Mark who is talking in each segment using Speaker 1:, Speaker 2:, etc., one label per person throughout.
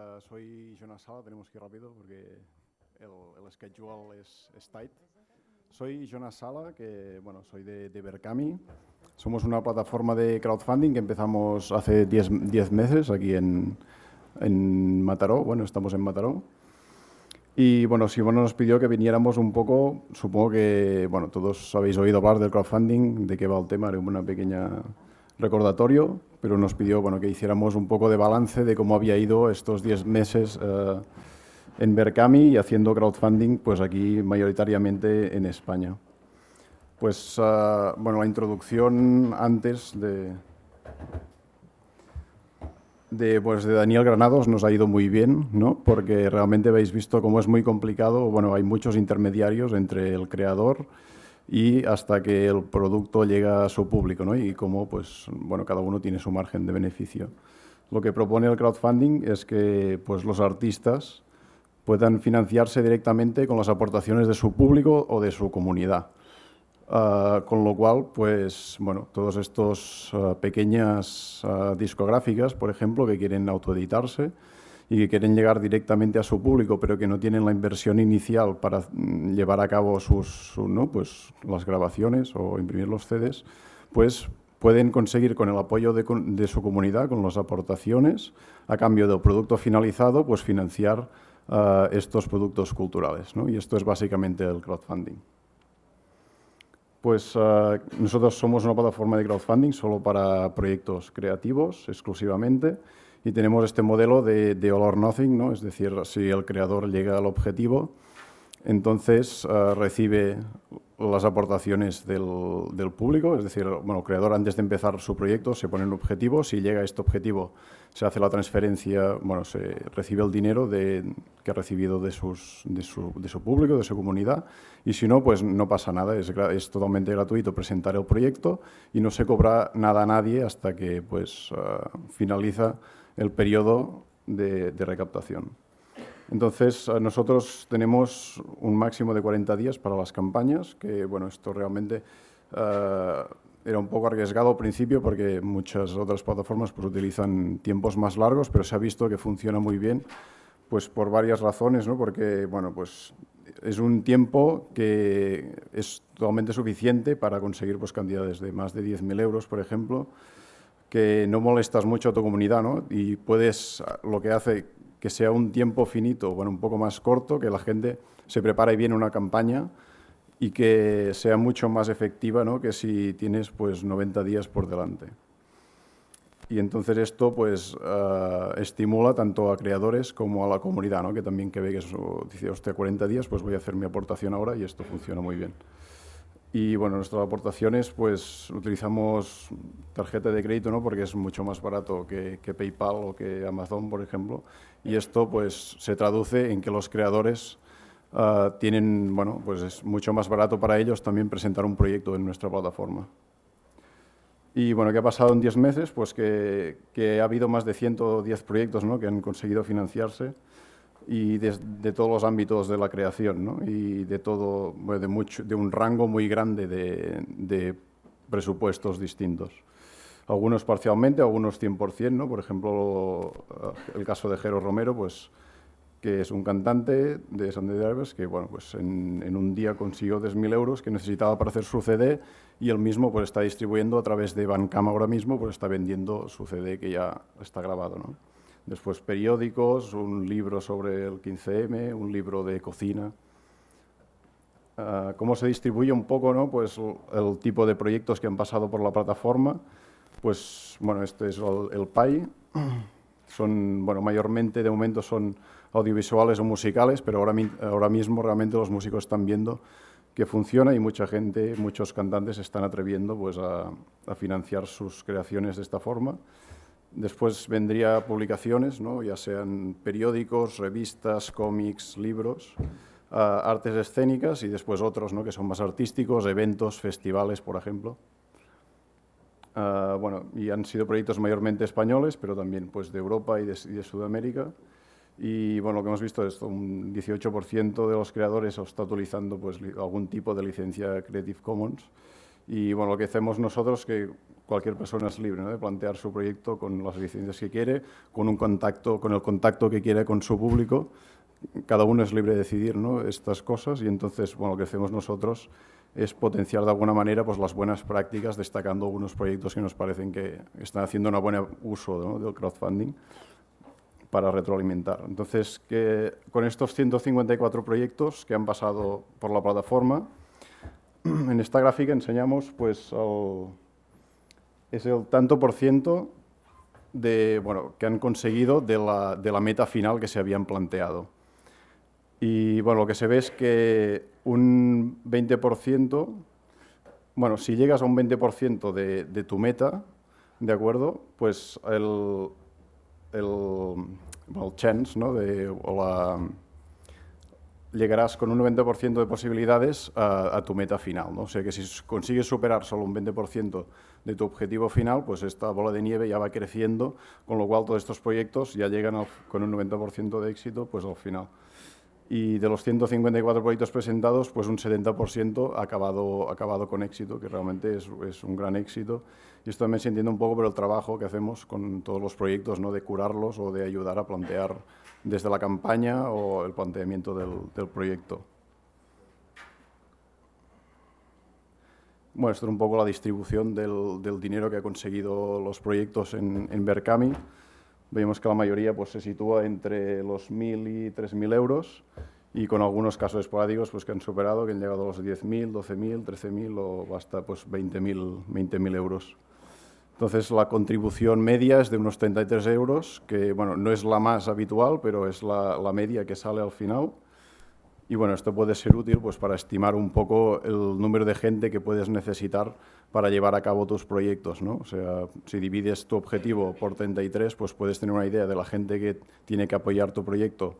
Speaker 1: Uh, soy Jonas Sala, tenemos que ir rápido porque el, el schedule es, es, tight. Soy Jonas Sala, que bueno, soy de, de Berkami. Somos una plataforma de crowdfunding que empezamos hace 10 meses aquí en, en Mataró. Bueno, estamos en Mataró. Y bueno, Simón nos pidió que viniéramos un poco, supongo que, bueno, todos habéis oído hablar del crowdfunding, de qué va el tema, haré una pequeña recordatorio, pero nos pidió bueno, que hiciéramos un poco de balance de cómo había ido estos 10 meses uh, en Berkami y haciendo crowdfunding pues aquí mayoritariamente en España. Pues uh, bueno, la introducción antes de, de, pues, de Daniel Granados nos ha ido muy bien, ¿no? porque realmente habéis visto cómo es muy complicado, bueno, hay muchos intermediarios entre el creador y hasta que el producto llega a su público ¿no? y cómo pues, bueno, cada uno tiene su margen de beneficio. Lo que propone el crowdfunding es que pues, los artistas puedan financiarse directamente con las aportaciones de su público o de su comunidad. Uh, con lo cual, pues, bueno, todos estos uh, pequeñas uh, discográficas, por ejemplo, que quieren autoeditarse, y que quieren llegar directamente a su público, pero que no tienen la inversión inicial para mm, llevar a cabo sus, su, ¿no? pues, las grabaciones o imprimir los CDs, pues pueden conseguir con el apoyo de, de, su comunidad, con las aportaciones, a cambio del producto finalizado, pues financiar uh, estos productos culturales. ¿no? Y esto es básicamente el crowdfunding. Pues uh, nosotros somos una plataforma de crowdfunding solo para proyectos creativos exclusivamente y tenemos este modelo de, de all or nothing, ¿no? es decir, si el creador llega al objetivo, entonces uh, recibe las aportaciones del, del, público, es decir, bueno, el creador antes de empezar su proyecto se pone un objetivo, si llega a este objetivo se hace la transferencia, bueno, se recibe el dinero de, que ha recibido de, sus, de, su, de su público, de su comunidad, y si no, pues no pasa nada, es, es totalmente gratuito presentar el proyecto y no se cobra nada a nadie hasta que pues uh, finaliza el periodo de, de recaptación. Entonces, nosotros tenemos un máximo de 40 días para las campañas, que bueno, esto realmente uh, era un poco arriesgado al principio porque muchas otras plataformas pues, utilizan tiempos más largos, pero se ha visto que funciona muy bien pues por varias razones, ¿no? porque bueno, pues es un tiempo que es totalmente suficiente para conseguir pues, cantidades de más de 10.000 euros, por ejemplo, que no molestas mucho a tu comunidad, ¿no? Y puedes, lo que hace que sea un tiempo finito, bueno, un poco más corto, que la gente se prepare bien una campaña y que sea mucho más efectiva, ¿no? Que si tienes, pues, 90 días por delante. Y entonces esto, pues, uh, estimula tanto a creadores como a la comunidad, ¿no? Que también que ve que eso, dice, hostia, 40 días, pues voy a hacer mi aportación ahora y esto funciona muy bien. Y bueno, nuestras aportaciones, pues utilizamos tarjeta de crédito, ¿no? Porque es mucho más barato que, PayPal o que Amazon, por ejemplo. Y esto, pues, se traduce en que los creadores uh, tienen, bueno, pues es mucho más barato para ellos también presentar un proyecto en nuestra plataforma. Y bueno, ¿qué ha pasado en 10 meses? Pues que, que, ha habido más de 110 proyectos, ¿no? Que han conseguido financiarse y de, de, todos los ámbitos de la creación ¿no? y de todo de, mucho, de un rango muy grande de, de, presupuestos distintos. Algunos parcialmente, algunos 100%, ¿no? por ejemplo, el caso de Jero Romero, pues, que es un cantante de Sunday Drivers que bueno, pues en, en un día consiguió 10.000 euros que necesitaba para hacer su CD y él mismo pues, está distribuyendo a través de Bandcamp ahora mismo, pues está vendiendo su CD que ya está grabado. ¿no? Después periódicos, un libro sobre el 15M, un libro de cocina. Uh, ¿Cómo se distribuye un poco ¿no? pues, el, tipo de proyectos que han pasado por la plataforma? Pues bueno, este es el, el PAI. Son, bueno, mayormente de momento son audiovisuales o musicales, pero ahora, ahora mismo realmente los músicos están viendo que funciona y mucha gente, muchos cantantes están atreviendo pues, a financiar sus creaciones de esta forma. Después vendría publicaciones, ¿no? ya sean periódicos, revistas, cómics, libros, uh, artes escénicas y después otros ¿no? que son más artísticos, eventos, festivales, por ejemplo. Uh, bueno, y han sido proyectos mayormente españoles, pero también pues, de Europa y de, Sudamérica. Y bueno, lo que hemos visto es un 18% de los creadores está utilizando pues, algún tipo de licencia Creative Commons. Y bueno, lo que hacemos nosotros que cualquier persona es libre de plantear su proyecto con las licencias que quiere, con, un contacto, con el contacto que quiere con su público. Cada uno es libre de decidir ¿no? estas cosas y entonces bueno, lo que hacemos nosotros es potenciar de alguna manera pues, las buenas prácticas, destacando algunos proyectos que nos parecen que están haciendo un buen uso del crowdfunding para retroalimentar. Entonces, que con estos 154 proyectos que han pasado por la plataforma, en esta gráfica enseñamos pues, es el tanto por ciento de, bueno, que han conseguido de la, de la meta final que se habían planteado. Y bueno, lo que se ve es que un 20%, bueno, si llegas a un 20% de, de, tu meta, ¿de acuerdo? Pues el, el, chance, ¿no? De, o la, llegarás con un 90% de posibilidades a, tu meta final. ¿no? O sea que si consigues superar solo un 20% de tu objetivo final, pues esta bola de nieve ya va creciendo, con lo cual todos estos proyectos ya llegan con un 90% de éxito pues al final y de los 154 proyectos presentados, pues un 70% ha acabado, acabado con éxito, que realmente es, es, un gran éxito. Y esto también se entiende un poco por el trabajo que hacemos con todos los proyectos, ¿no? de curarlos o de ayudar a plantear desde la campaña o el planteamiento del, del proyecto. Bueno, esto es un poco la distribución del, del dinero que ha conseguido los proyectos en, en Berkami vemos que la mayoría pues, se sitúa entre los 1.000 y 3.000 euros y con algunos casos esporádicos pues, que han superado, que han llegado a los 10.000, 12.000, 13.000 o hasta pues, 20.000 20 euros. Entonces, la contribución media es de unos 33 euros, que bueno, no es la más habitual, pero es la, la media que sale al final. Y bueno, esto puede ser útil pues, para estimar un poco el número de gente que puedes necesitar para llevar a cabo tus proyectos. ¿no? O sea, si divides tu objetivo por 33, pues puedes tener una idea de la gente que tiene que apoyar tu proyecto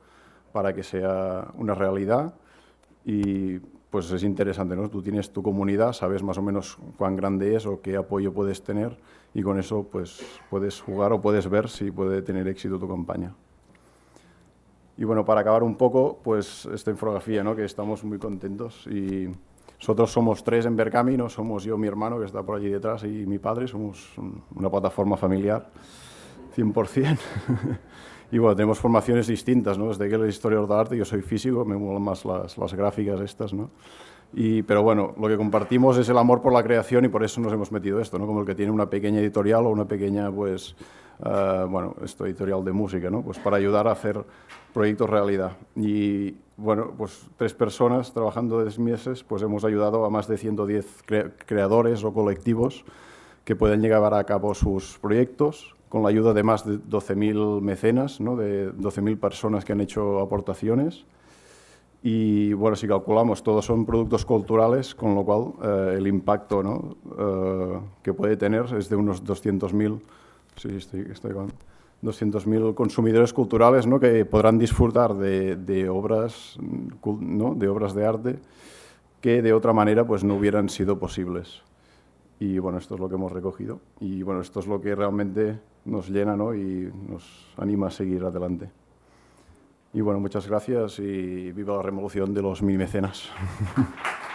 Speaker 1: para que sea una realidad. Y pues es interesante, ¿no? Tú tienes tu comunidad, sabes más o menos cuán grande es o qué apoyo puedes tener y con eso pues puedes jugar o puedes ver si puede tener éxito tu campaña. Y bueno, para acabar un poco, pues esta infografía, ¿no? que estamos muy contentos. Y nosotros somos tres en Berkami, ¿no? somos yo, mi hermano, que está por allí detrás, y mi padre, somos una plataforma familiar, 100%. y bueno, tenemos formaciones distintas, ¿no? desde que él es historiador de arte, yo soy físico, me molan más las, las gráficas estas, ¿no? Y, pero bueno, lo que compartimos es el amor por la creación y por eso nos hemos metido esto, ¿no? como el que tiene una pequeña editorial o una pequeña, pues, uh, bueno, esto editorial de música, ¿no? pues para ayudar a hacer proyectos realidad. Y bueno, pues tres personas trabajando desde meses, pues hemos ayudado a más de 110 cre creadores o colectivos que pueden llevar a cabo sus proyectos con la ayuda de más de 12.000 mecenas, ¿no? de 12.000 personas que han hecho aportaciones. Y bueno, si calculamos, todos son productos culturales, con lo cual eh, el impacto ¿no? eh, que puede tener es de unos 200.000 sí, estoy, estoy con 200.000 consumidores culturales ¿no? que podrán disfrutar de, de obras, ¿no? de obras de arte que de otra manera pues, no hubieran sido posibles. Y bueno, esto es lo que hemos recogido. Y bueno, esto es lo que realmente nos llena ¿no? y nos anima a seguir adelante. Y bueno, muchas gracias y viva la revolución de los mil mecenas.